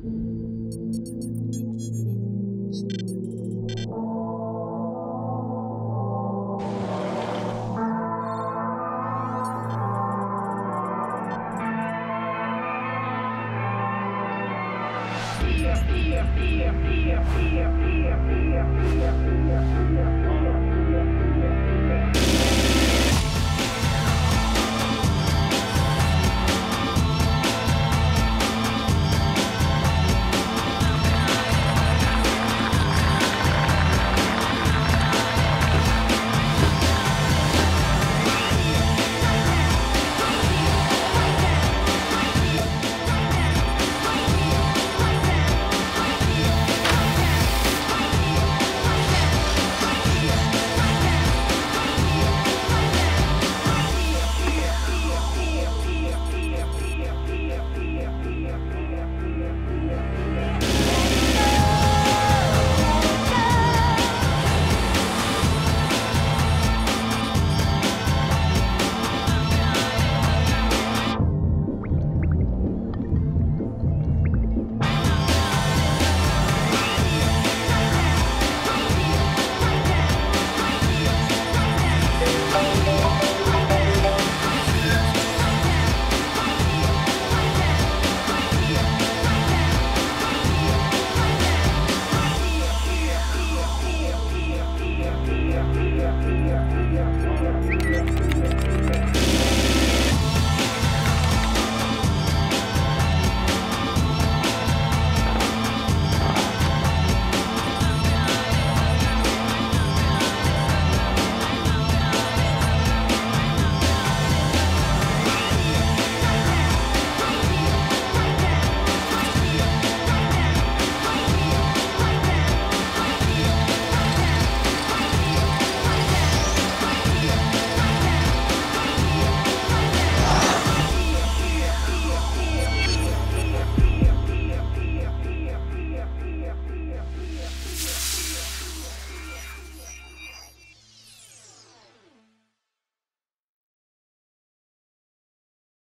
Fear, fear, fear.